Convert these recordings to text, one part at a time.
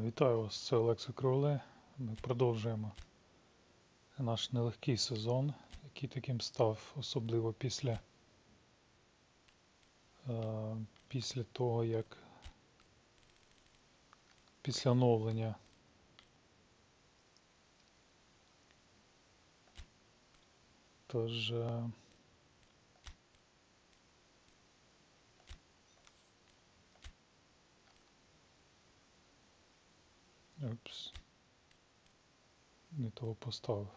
Вітаю вас, це Олекса Кровле. Ми продовжуємо наш нелегкий сезон, який таким став, особливо після, е, після того, як після оновлення. Тож. Упс. Не того поставив.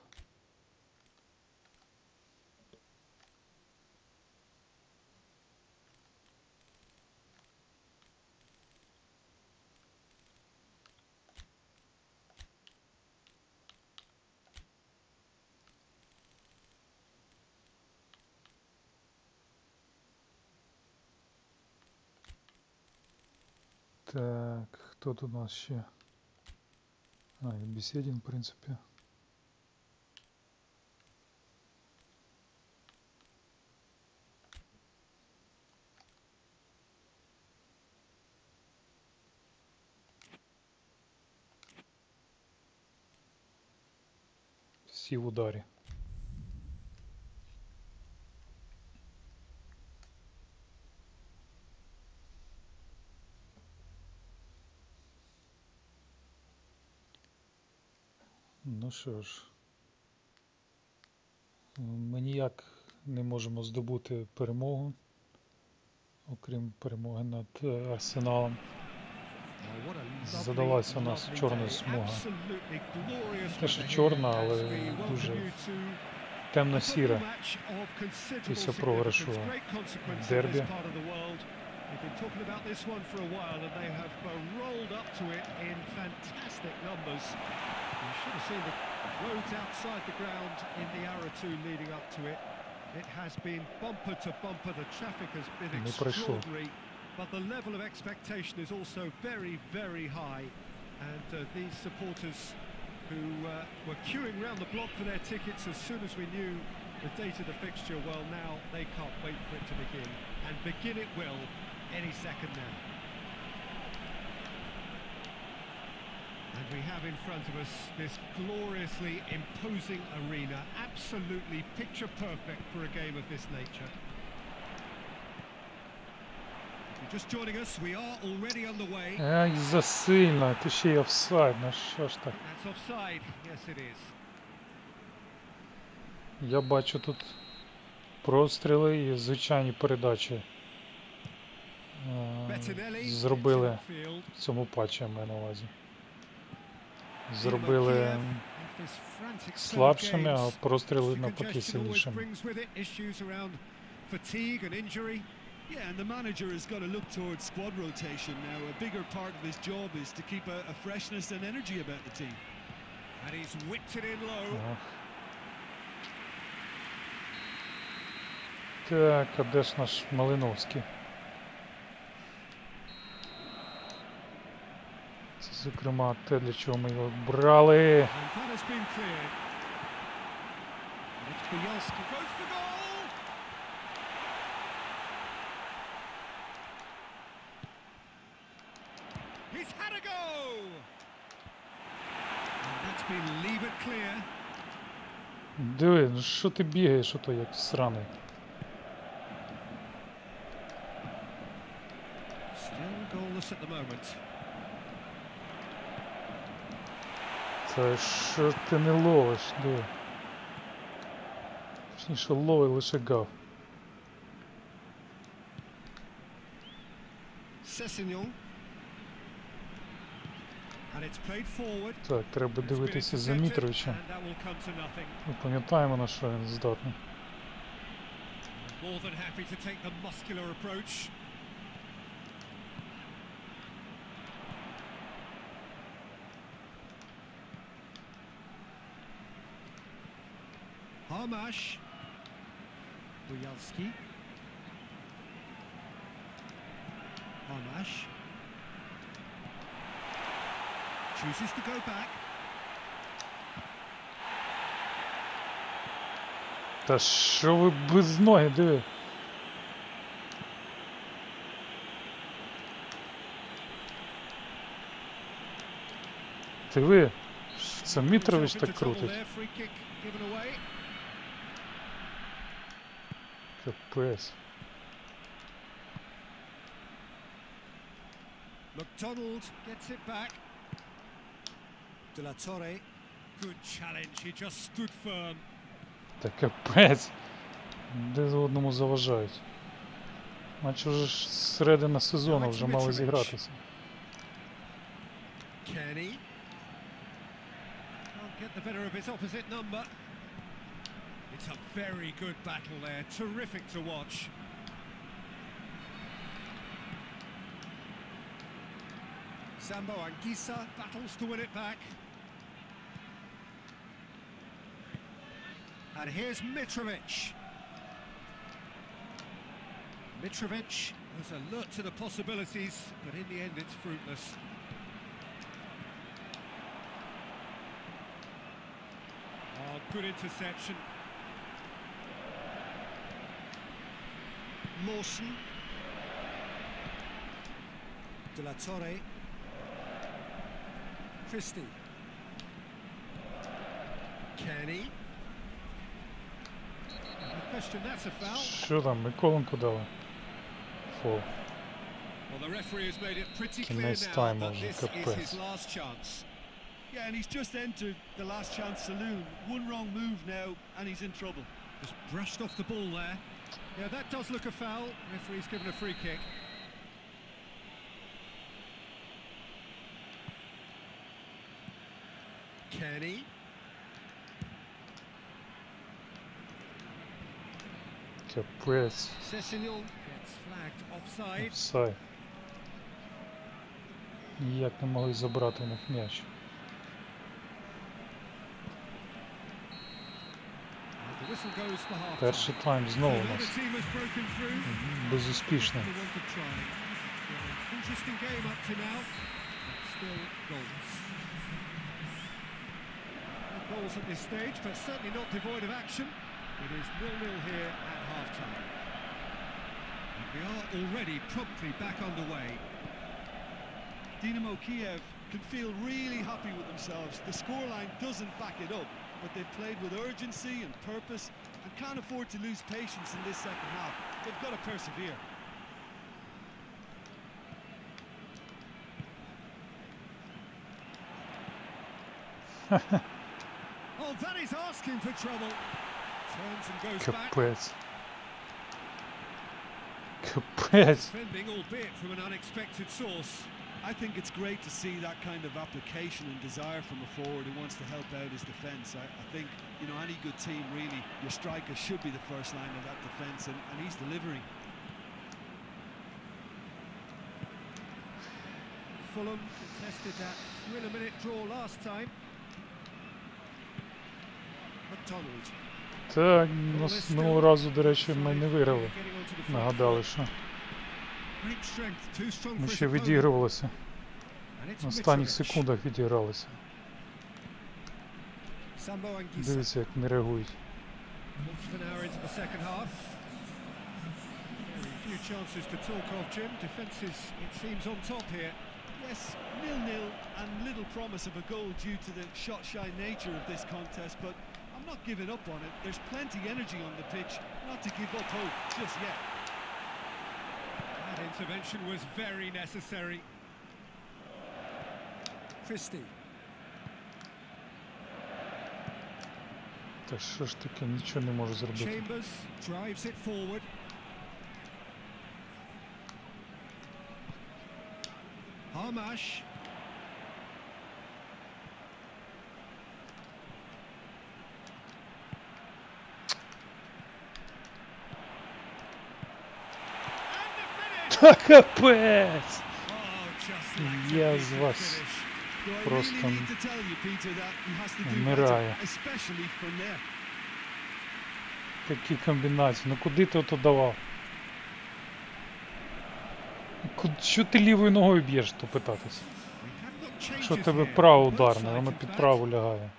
Так, хто тут у нас ще? А, и беседин, в принципе. Всі в ударі. Ну що ж, ми ніяк не можемо здобути перемогу, окрім перемоги над е, Арсеналом. Задалася у нас чорна смуга. Те, що чорна, але дуже Темно-сіра після програшу дербі. They've been talking about this one for a while and they have uh, rolled up to it in fantastic numbers. You should have seen the roads outside the ground in the hour or two leading up to it. It has been bumper to bumper, the traffic has been extraordinary, but the level of expectation is also very, very high. And uh, these supporters who uh, were queuing round the block for their tickets as soon as we knew the date of the fixture, well, now they can't wait for it to begin. And begin it will, any second now. And we have in front of us this gloriously imposing arena, absolutely picture perfect for a game of this nature. Just joining us, we are already underway. Ай, засильно, ти ще й офсайд, ну що ж так. That's offside. Yes, it is. Я бачу тут простріли і звичайні передачі. Е, Зробили в цьому патчі, я маю на увазі. Зробили слабшими, а простріли навпаки сильнішими. Yeah, and the manager has got to look towards squad rotation now. A bigger part of his job is to keep a, a freshness and energy about the team. And he's whipped it in low. Так, а де ж наш Малиновський? Зокрема, те, для чого ми його брали. Диви, ну що ти бігаєш ото як сраний? Still goalless at the moment. Це що ти не ловиш, диви. Точніше, ловить лише гав. Так, треба дивитися за Мітровичем. Ми пам'ятаємо, на що він здатний. More than happy to take the muscular approach. Harmash. Bujalski. Harmash. Chooses to go back. Та що ви без ноги, диви? Ти ви, це Мітрович так крутить. there, free kick given away. Капець. McDonald gets it back. De La Torre. Good challenge. He just stood firm. Та капець. Де за одному заважають. Наче вже ж середина сезону вже мали зігратися. Kenny. Can't get the better of his opposite number. It's a very good battle there. Terrific to watch. Sambo Anguissa battles to win it back. And here's Mitrovic. Mitrovic was alert to the possibilities, but in the end it's fruitless. Oh, good interception. Mawson. De La Torre. Christie. Kenny. No question, that's a foul. Що там, Миколенко дали? Фол. Well, the referee has made it pretty Can clear they now time that on this the is press? his last chance. Yeah, and he's just entered the last chance saloon. One wrong move now, and he's in trouble. Just brushed off the ball there. Yeah, that does look a foul. Referee's given a free kick. Kenny. Капець. Cecilion gets flagged offside. Офсайд. Ніяк не могли забрати у них м'яч. Перший тайм знову у Another нас team has broken through. безуспішний. Everyone could try. An Interesting game up to now, but still goals. No goals at this stage, but certainly not devoid of action. It is nil-nil here at half-time. And we are already promptly back underway. Dynamo Kiev can feel really happy with themselves. The scoreline doesn't back it up, but they've played with urgency and purpose and can't afford to lose patience in this second half. They've got to persevere. oh, that is asking for trouble. Turns and goes Caprice. back. Caprice. Defending, albeit from an unexpected source. I think it's great to see that kind of application and desire from a forward who wants to help out his defence. I, I think, you know, any good team really, your striker should be the first line of that defence, and, and he's delivering. Fulham contested that thrill-a-minute draw last time. McDonald. Так, нас минулого разу, до речі, ми не виграли. Getting onto the front Нагадали, foot. що ми for his ще opponent. відігрувалися. And it's На останніх Mitrovic. секундах відігралися. Sambo Anguissa. Дивіться, як не reagують. Quarter of an hour into the second half. Very few chances to talk of, Jim. Defence is, it seems, on top here. Yes, nil-nil and little promise of a goal due to the shot-shy nature of this contest, but I'm not giving up on it. There's plenty energy on the pitch, not to give up hope just yet. That intervention was very necessary. Christie. Та що ж таке, нічого не можу зробити. Chambers drives it forward. Harmash. Та капець! Я з вас Просто вмираю. Такі комбінації. Ну куди ти ото давав? Що ти лівою ногою б'єш, то питатись? Що тебе право ударне, воно під праву лягає.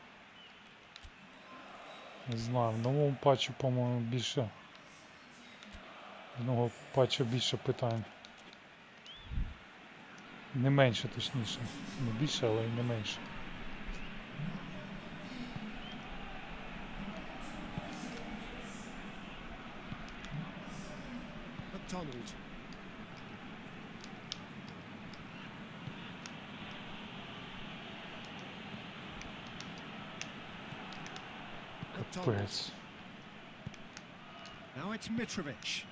Не знаю, в новому патчі, по-моєму, більше. В нього бачу більше питань. Не менше, точніше. Не більше, але й не менше. Капець. Now it's Mitrovic.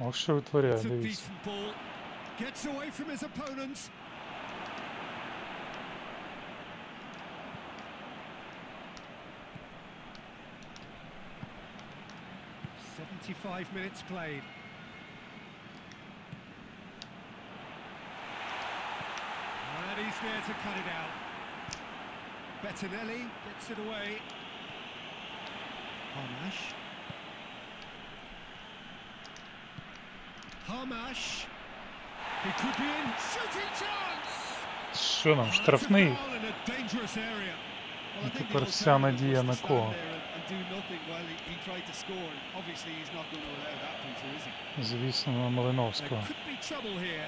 Ох, що витворяє, It's a дивіться. decent ball. Gets away from his opponents. Seventy-five minutes played. And he's there to cut it out. Bettinelli gets it away. Hamash. Hamash. He could be in. Shooting chance! Що нам, штрафний? the тепер вся надія на кого? Звісно, на Малиновського. could be trouble here.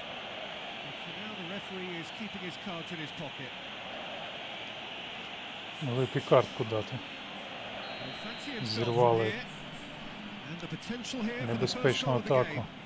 But for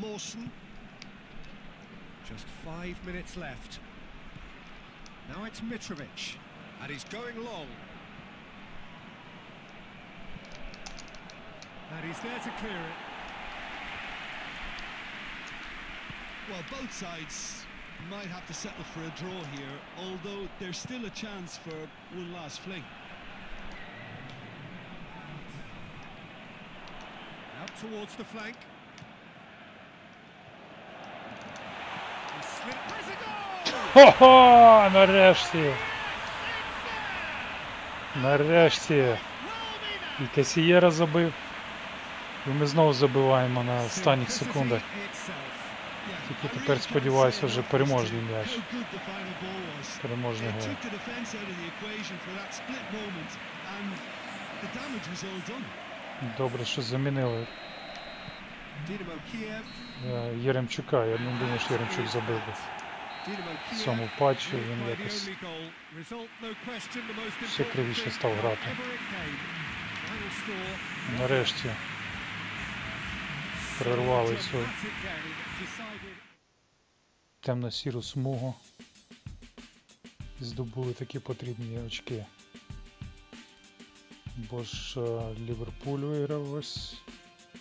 Mawson. Just five minutes left. Now it's Mitrovic. And he's going long. And he's there to clear it. Well, both sides might have to settle for a draw here, although there's still a chance for one last fling. Out towards the flank. Хо-хо! Нарешті! Нарешті! І Касієра забив. І ми знову забиваємо на останніх секундах. Тільки тепер сподіваюся вже переможний м'яч. Переможний гол. Добре, що замінили е, Єремчука. Я не думаю, що Єремчук забив би. Цьому патчі він якось ще кривіше став грати. Нарешті прервали цю темно-сіру смугу. І здобули такі потрібні очки. Бо ж е, Ліверпуль виграв ось,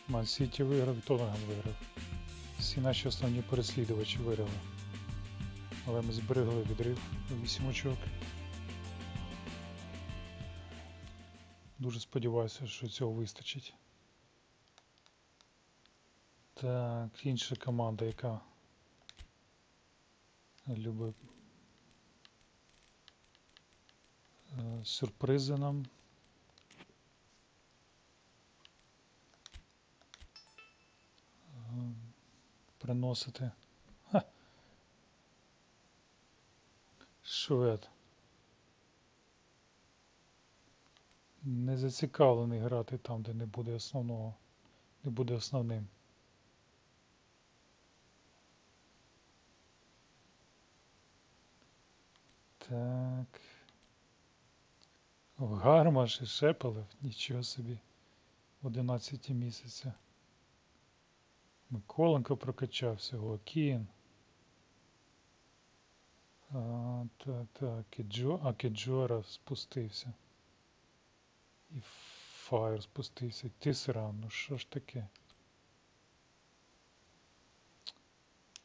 Ман Сіті виграв і виграв. Всі наші основні переслідувачі виграли. Але ми зберегли відрив у 8 очок. Дуже сподіваюся, що цього вистачить. Так, інша команда, яка любить е, сюрпризи нам. е, Приносити. Швед. Не зацікавлений грати там, де не буде основного. Не буде основним. Так. Гармаш і Шепелев, нічого собі. В 11 місяця. Миколенко прокачався, Гоакін. А, так, так, Кіджо, а Кіджора спустився. І Фаєр спустився. Тисеран, ну що ж таке?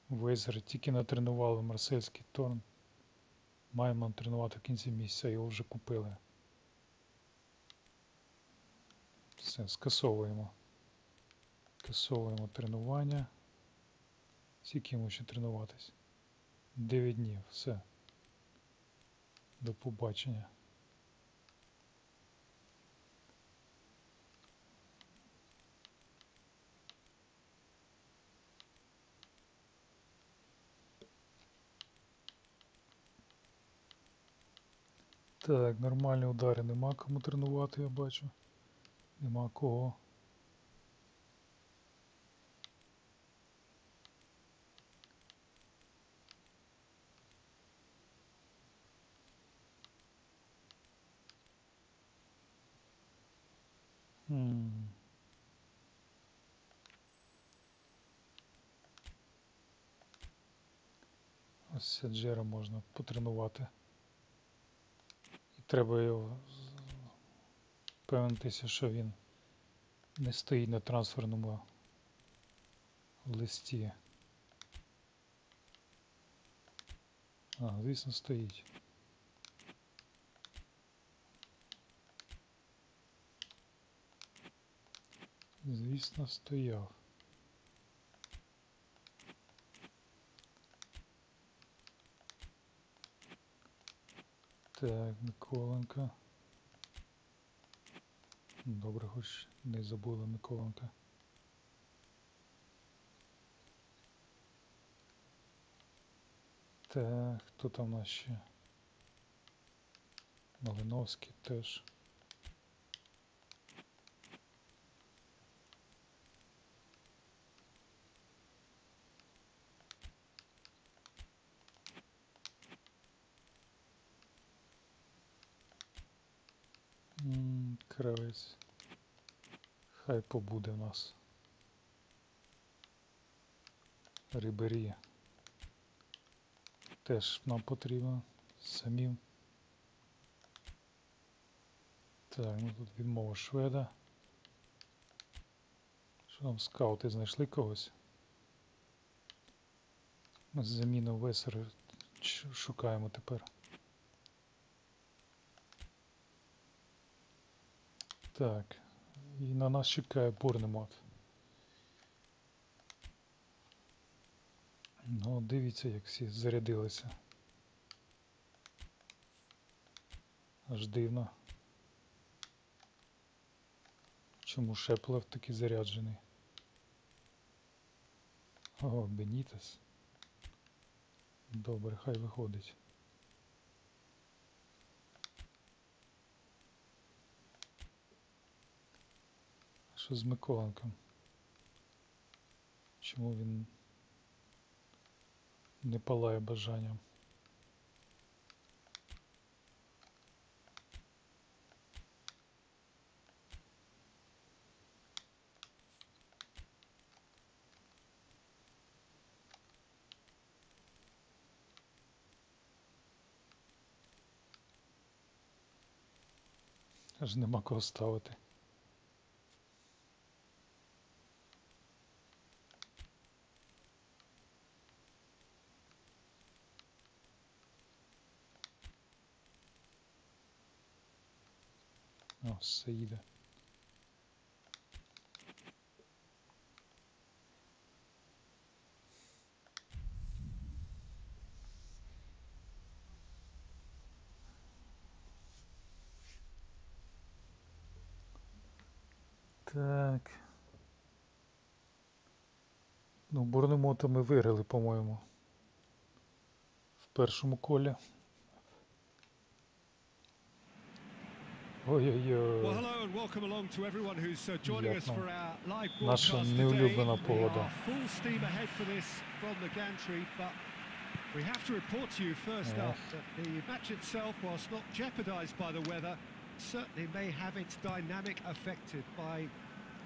Вейзер тільки натренували марсельський торн. Маємо тренувати в кінці місяця, його вже купили. Все, скасовуємо. Скасовуємо тренування. Скільки йому ще тренуватись? 9 днів. Все. До побачення. Так, нормальні удари нема кому тренувати, я бачу. Нема кого. Ось Сяджера можна потренувати. І треба його впевнитися, що він не стоїть на трансферному листі. А, звісно, стоїть. Звісно, стояв. Так, Миколенко. Добре, хоч не забули Миколенка. Так, хто там у нас ще? Малиновський теж. Кравець. Хай побуде в нас. Рибері. Теж нам потрібно самим. Так, ну тут відмова шведа. Що там скаути знайшли когось? Ми заміну Весер шукаємо тепер. Так, і на нас чекає Борнемот. Ну, дивіться, як всі зарядилися. Аж дивно. Чому Шеплев такий заряджений? О, Бенітес. Добре, хай виходить. Що з Миколенком? Чому він не палає бажанням? Аж нема кого ставити. Їде. Так. Ну, Борнемота ми виграли, по-моєму. В першому колі. From the gantry, but we have to report to you first up that the match itself, whilst not jeopardised by the weather, certainly may have its dynamic affected by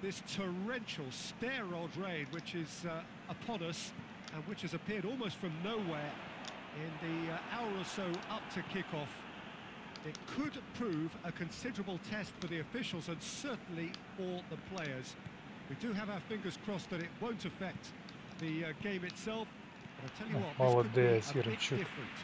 this torrential stair-rod rain which is uh, upon us and which has appeared almost from nowhere in the uh, hour or so up to kick-off It could prove a considerable test for the officials and certainly for the players. We do have our fingers crossed that it won't affect the uh, game itself. But I tell you Oh, what, this could be молодець, a bit Яремчук. different.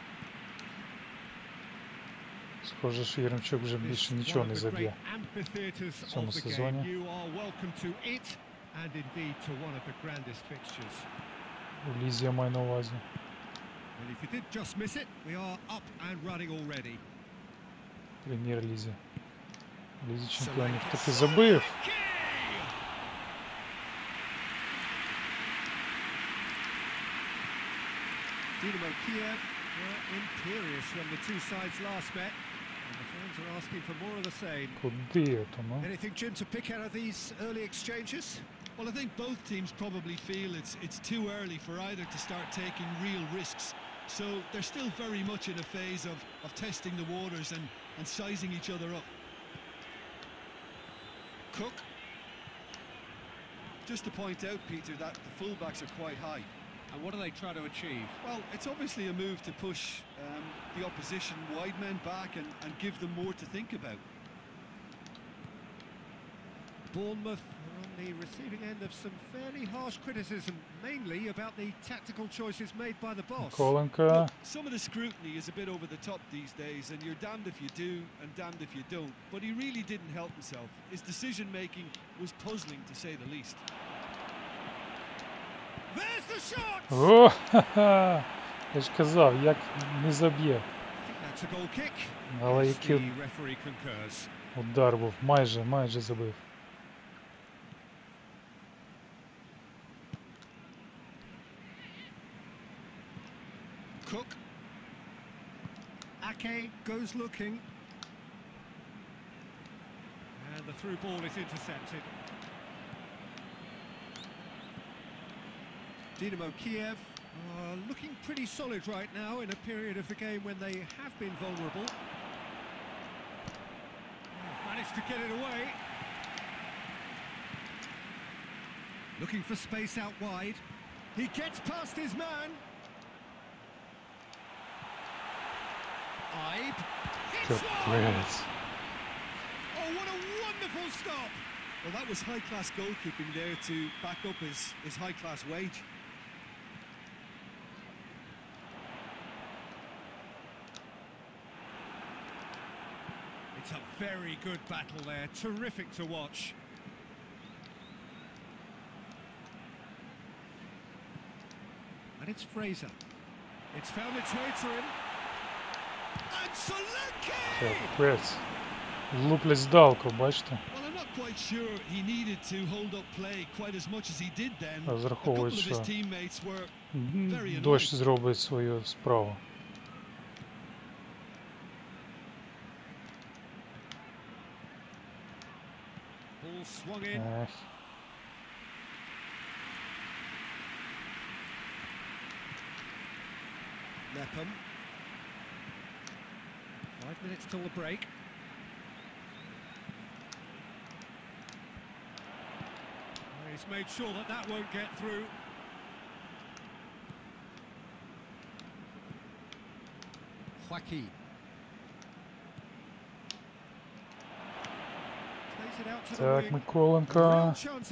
Схоже, що Єремчук вже This більше one нічого of не the great заб'є. amphitheatres в цьому of the сезоні. game. You are welcome to it and indeed to one of the grandest fixtures. У Лізі я маю на увазі. Well, if you did just miss it, we are up and running already. Прем'єр-лізі. В Лізі чемпіонів таки забив. Dynamo Kiev were imperious when the two sides last met. And the Fans are asking for more of the same. Куди я то, ну? Anything, Jim, to pick out of these early exchanges? Well, I think both teams probably feel it's it's too early for either to start taking real risks. So they're still very much in a phase of, of testing the waters and, and sizing each other up. Cook. Just to point out, Peter, that the fullbacks are quite high. And what do they try to achieve? Well, it's obviously a move to push um, the opposition wide men back and, and give them more to think about. Bournemouth are on the receiving end of some fairly harsh criticism, mainly about the tactical choices made by the boss. Миколенко. Look, some of the scrutiny is a bit over the top these days, and you're damned if you do and damned if you don't. But he really didn't help himself. His decision making was puzzling, to say the least. There's the shot! О, ха-ха! Я ж казав, як не заб'є. I think that's a goal kick. Але Yes, який the referee concurs. удар був, майже, майже забив. Goes looking. And the through ball is intercepted. Dynamo Kiev are looking pretty solid right now in a period of the game when they have been vulnerable. Managed to get it away. Looking for space out wide. He gets past his man. Ibe. Oh, what a wonderful stop. Well, that was high-class goalkeeping there to back up his, his high-class wage. It's a very good battle there, terrific to watch. And it's Fraser. It's found its way to him. Капець. Луплять здалеку, бачите? Розраховують, що дощ зробить свою справу. Ех, Nepham. Five minutes till the break. Oh, He's made sure that that won't get through. Joaquin. Plays it out to the Так, wing. Миколенко. Real chance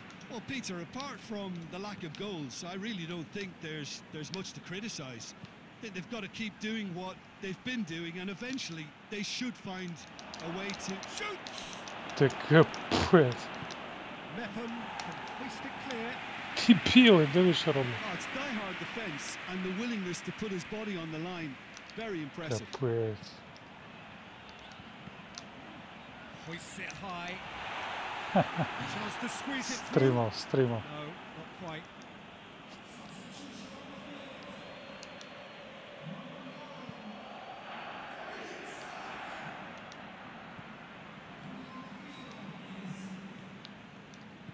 Well, Peter, apart from the lack of goals, I really don't think there's there's much to criticise. I think they've got to keep doing what they've been doing, and eventually they should find a way to shoot. Та капець. Mepham can hoist it clear. Піпіли, диви, що роблять. Oh, it's die-hard defence and the willingness to put his body on the line. Very impressive. Капець. Hoists it high. Chance to squeeze it through. Стримав, стримав. No, not quite.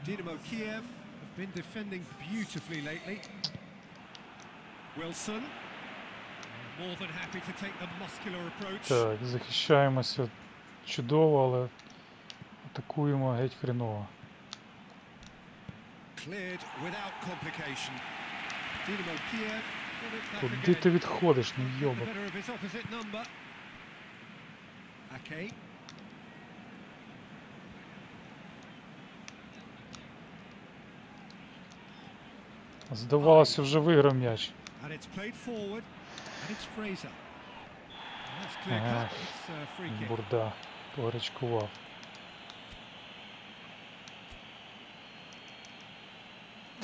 Dynamo Kiev have been defending beautifully lately. Wilson, uh, more than happy to take the muscular approach. Так, захищаємося чудово, але атакуємо геть хреново. Куди ти відходиш, ну The йоба. Здавалося, вже виграв м'яч. And it's played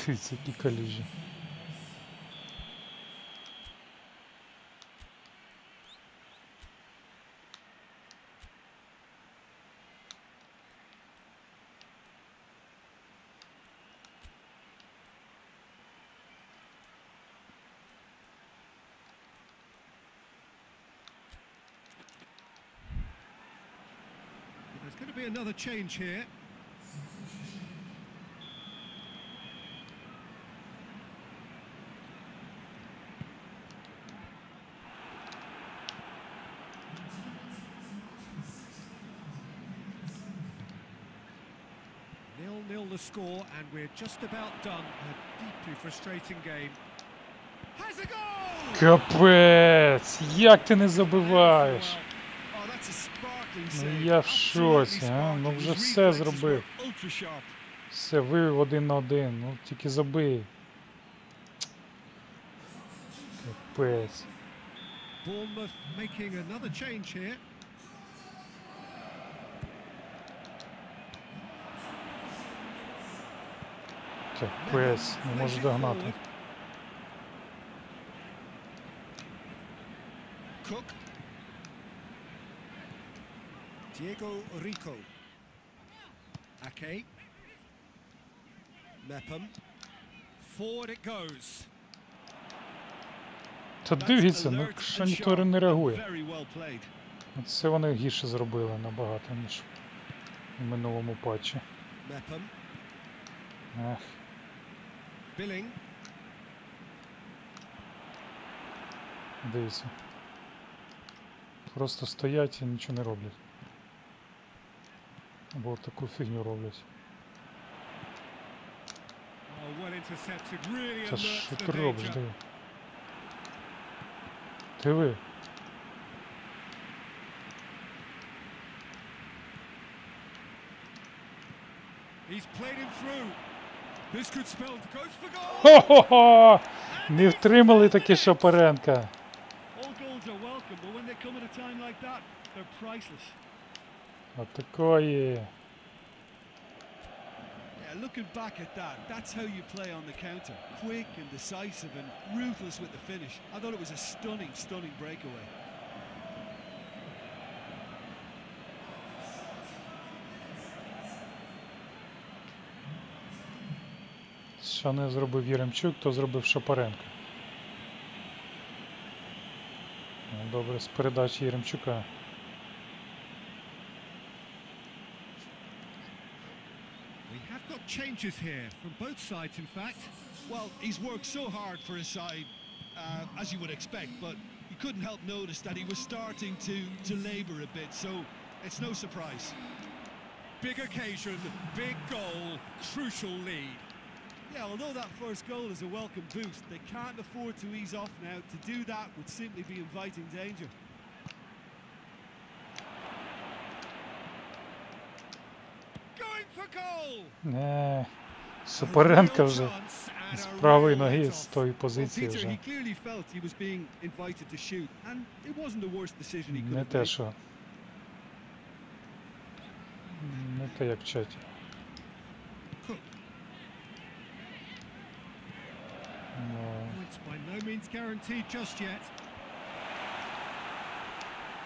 There's going to be another change here. Score, and we're just about done. A deeply frustrating game. Has a goal! Капець! Як ти не забиваєш? Oh, Ну, я в шоці, а? Ну, вже все зробив. Все, вивів один на один. Ну тільки забий. Капець. Bournemouth making another change here. Капець. Не можу догнати. Diego Rico. Ake. Mepham. Forward it goes. Та дивіться, ну що ніхто не реагує. Це вони гірше зробили набагато, ніж в минулому патчі. Ех, Billing. дивіться. Просто стоять і нічого не роблять. Або таку фігню роблять. Well Та що ти робиш, диви. Диви. He's played him through. Хо-хо-хо! Не втримали таки Шапаренка. All goals are welcome, but when they come at a time like that, they're priceless. Отакої. Yeah, looking back at that, that's how you play on the counter. Quick and decisive and ruthless with the finish. I thought it was a stunning, stunning breakaway. Що не зробив Єремчук, то зробив Шапаренко. Ну, Добре, з передачі Єремчука. We have got changes here from both sides, in fact. Well, he's worked so hard for his side, uh, as you would expect, but you couldn't help notice that he was starting to, to labour a bit, so it's no surprise. Big occasion, big goal, crucial lead. Yeah, although that first goal is a welcome boost, they can't afford to ease off now. To do that would simply be inviting danger. Going for goal. Не. Real вже з правої ноги з тої позиції вже. Не те, що. Не те, як в чаті. Points by no means guaranteed just yet.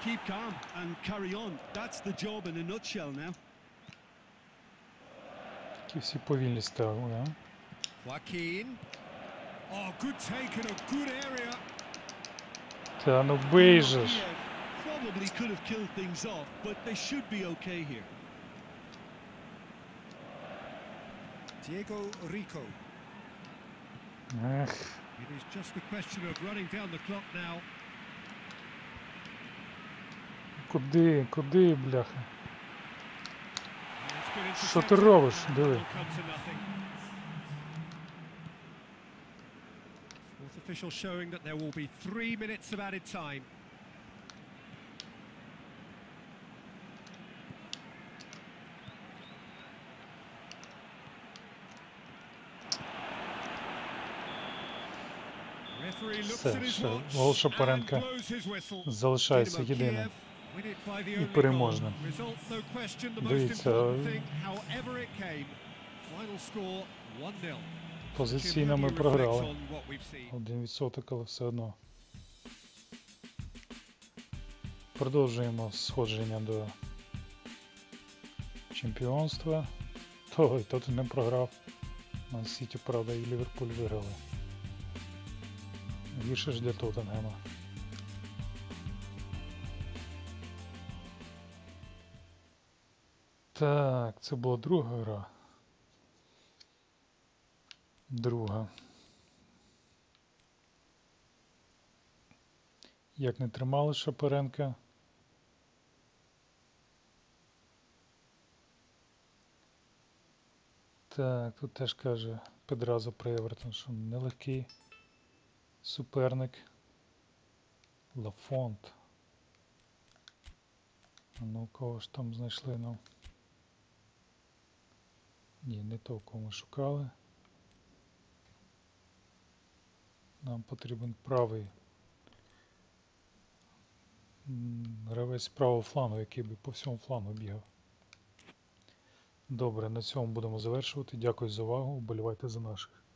Keep calm and carry on. That's the job in a nutshell now. Такі всі повільні стали, а? Joaquin. Oh, good take in a good area. Та ну бий же ж. Kiev probably could have killed things off, but they should be okay here. Diego Rico. Ех, It is just a question of running down the clock now. куди, куди, бляха? And it's been Що ти intercepted, робиш? and Диви. will come to nothing. Fourth official showing that there will be three minutes of added time. Все, ще гол Шапаренка залишається єдиним. І переможним. Дивіться, important thing, however it came. Final score 1-0. Позиційно ми програли. Один відсоток, але все одно. Продовжуємо сходження до чемпіонства. То і не програв. Ман Сіті, правда, і Ліверпуль виграли. Гірше ж для Тоттенгема. Так, це була друга гра. Друга. Як не тримали Шапаренка. Так, тут теж каже Педразо про Евертон, що нелегкий суперник. Лафонт. Ну, кого ж там знайшли нам? Ні, не того, кого ми шукали. Нам потрібен правий гравець правого флангу, який би по всьому флангу бігав. Добре, на цьому будемо завершувати. Дякую за увагу. Вболівайте за наших.